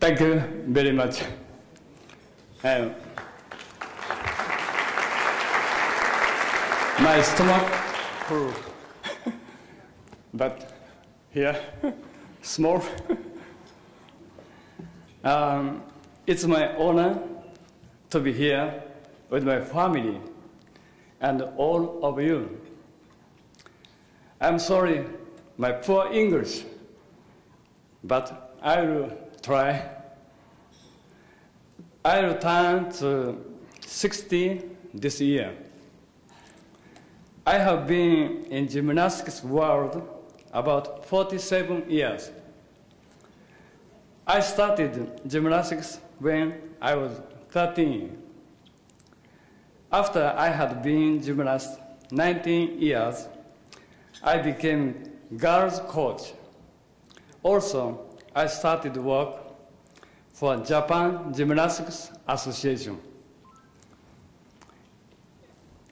Thank you very much. Um, my stomach but here, small. um, it's my honor to be here with my family and all of you. I'm sorry, my poor English, but I will try. I turn to 60 this year. I have been in gymnastics world about 47 years. I started gymnastics when I was 13. After I had been gymnast 19 years, I became girls coach. Also, I started work for Japan Gymnastics Association.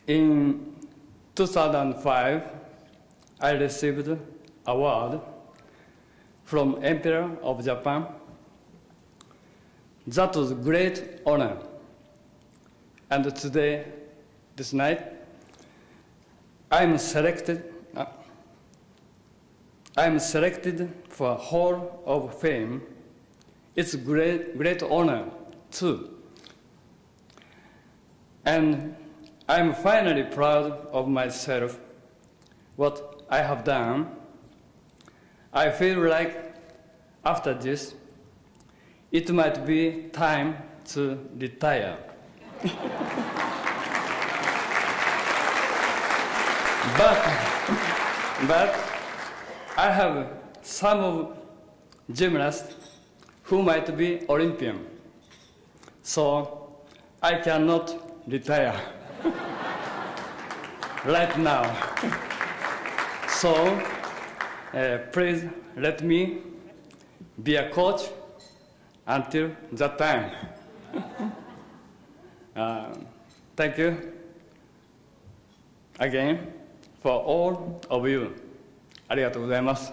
In 2005, I received award from Emperor of Japan. That was a great honor. And today, this night, I'm selected. Uh, I'm selected for Hall of Fame. It's great, great honor too. And I'm finally proud of myself, what I have done. I feel like after this, it might be time to retire. but, but I have some of gymnasts who might be Olympian. So I cannot retire right now. So uh, please let me be a coach until that time. uh, thank you again for all of you. ありがとうございます。